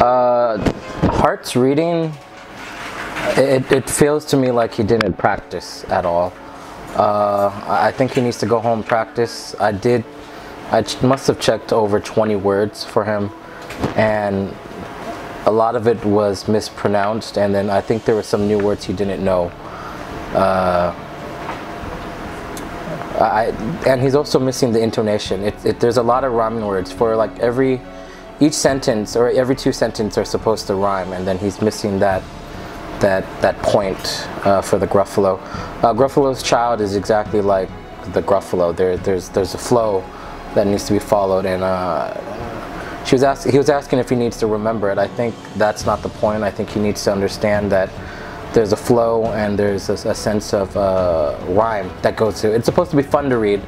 Uh, Heart's reading, it, it feels to me like he didn't practice at all. Uh, I think he needs to go home practice. I did, I must have checked over 20 words for him, and a lot of it was mispronounced, and then I think there were some new words he didn't know. Uh, I, and he's also missing the intonation. It, it, there's a lot of rhyming words for like every each sentence or every two sentences are supposed to rhyme, and then he's missing that that that point uh, for the Gruffalo. Uh, Gruffalo's child is exactly like the Gruffalo. There, there's there's a flow that needs to be followed, and uh, she was asking. He was asking if he needs to remember it. I think that's not the point. I think he needs to understand that there's a flow and there's a, a sense of uh, rhyme that goes to. It's supposed to be fun to read,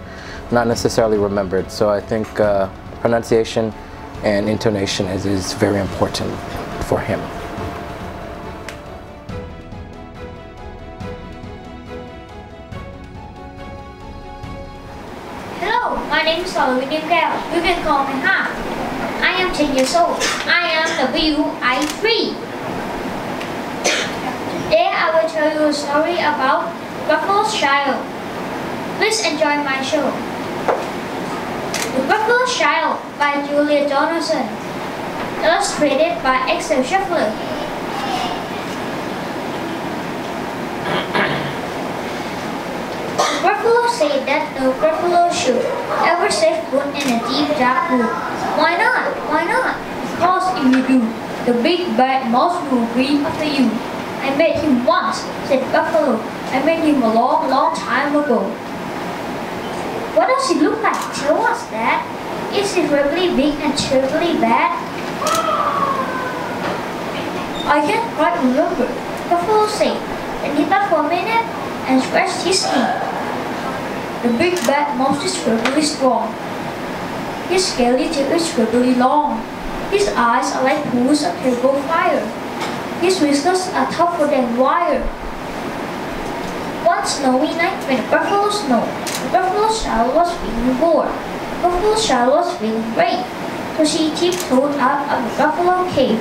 not necessarily remembered. So I think uh, pronunciation and intonation is, is very important for him. Hello, my name is Solomon Nimgao. You can call me Ha. I am 10 years old. I am WI3. Today I will tell you a story about Buffalo's Child. Please enjoy my show. Buffalo's Child by Julia Donaldson. Illustrated by Axel Scheffler. The buffalo said that no buffalo should ever set foot in a deep dark wood. Why not? Why not? Because if you do, the big bad mouse will be after you. I met him once, said Buffalo. I met him a long, long time ago. What does he look like? Tell us that. Is he really big and terribly bad? I can't quite remember. The Buffalo said. Then he thought for a minute and scratched his head. The big bad mouse is terribly strong. His scaly tail is terribly long. His eyes are like pools of terrible fire. His whiskers are tougher than wire. One snowy night when the buffalo snowed, the buffalo child was being bored. Buffalo child was feeling great, so she tiptoed out of the buffalo cave.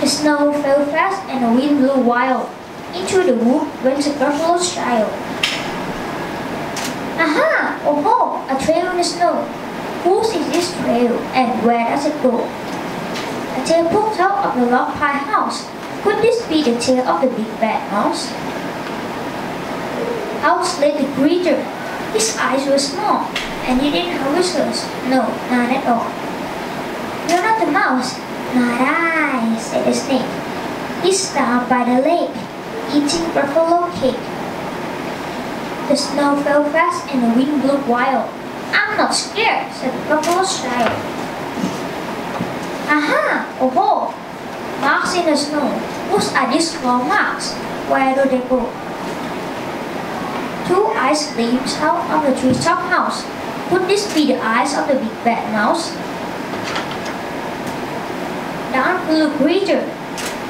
The snow fell fast and the wind blew wild. Into the wood went the buffalo child. Aha! Oh ho! A trail in the snow. Whose is this trail and where does it go? A tail poked out of the log pie house. Could this be the tail of the big bad mouse? Out slid the creature. His eyes were small, and he didn't have whiskers. No, not at all. You're not the mouse. Not I, said the snake. He's down by the lake, eating buffalo cake. The snow fell fast and the wind blew wild. I'm not scared, said the buffalo's child. Aha! Oh ho! Marks in the snow. Whose are these claw marks? Where do they go? Two eyes gleamed out of the treetop house. Could this be the eyes of the big bad mouse? Down flew the creature.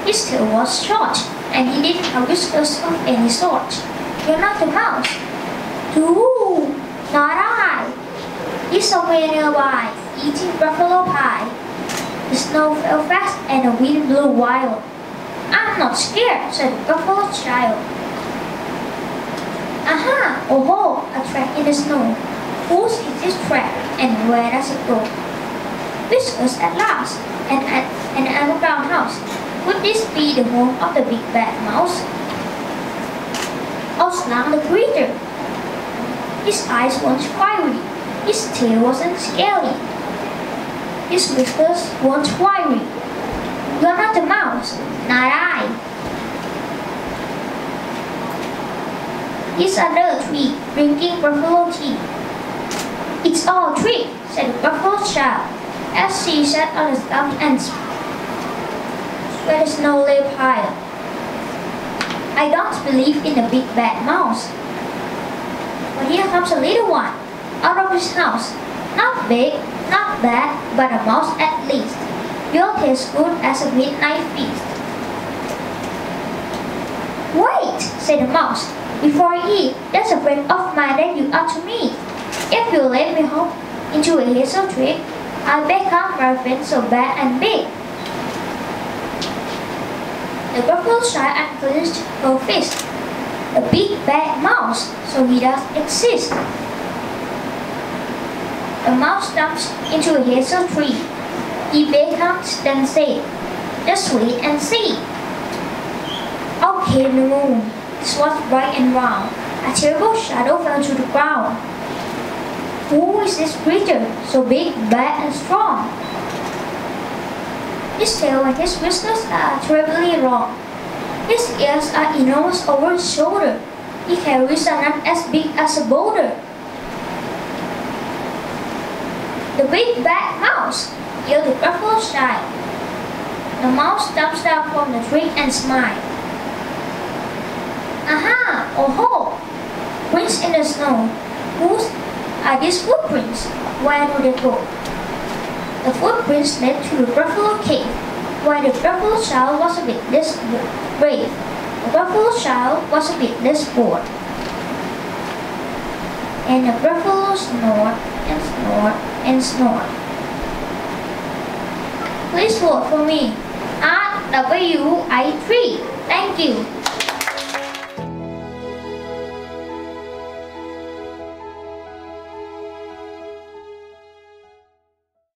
His tail was short, and he didn't have whiskers of any sort. You're not the mouse. Ooh, not I. He's somewhere nearby, eating buffalo pie. The snow fell fast and the wind blew wild. I'm not scared, said the buffalo child. Uh-huh. Aha! Oh ho! A track in the snow. Whose is this track and where does it go? Whiskers at last, and at an underground house. Could this be the home of the big bad mouse? Out slunk the creature. His eyes weren't fiery. His tail wasn't scaly. His whiskers weren't wiry. You're not a mouse, not I. He's under a tree, drinking buffalo tea. It's all a trick, said the buffalo child, as she sat on the stump and where the snow lay piled. I don't believe in the big bad mouse. But here comes a little one, out of his house. Not big, not bad, but a mouse at least. You'll taste good as a midnight feast. Wait, said the mouse. Before I eat, there's a friend of mine that you ought to me. If you let me hop into a hazel tree, I'll become friend so bad and big. The buffalo child unclenched her fist. The big bad mouse, so he does exist. The mouse jumps into a hazel tree. He beckons, then said, Just wait and see. Came the moon. It was bright and round. A terrible shadow fell to the ground. Who is this creature, so big, bad, and strong? His tail and his whiskers are terribly long. His ears are enormous over his shoulder. He carries a nut as big as a boulder. The big bad mouse yelled the buffalo child. The mouse jumps down from the tree and smiled. Aha! Oh ho! Prints in the snow. Whose are these footprints? Where do they go? The footprints led to the buffalo cave, where the buffalo child was a bit less brave. The buffalo child was a bit less bored. And the buffalo snored and snored and snored. Please vote for me. R W I 3